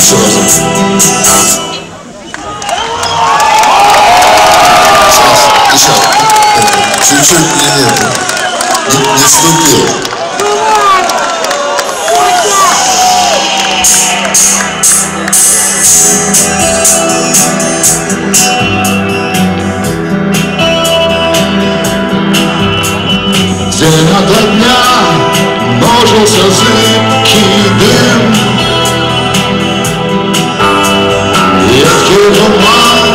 Серьезно. Чуть-чуть не это. Не, не слепил. День ото дня множился зыбкий дым Jehovah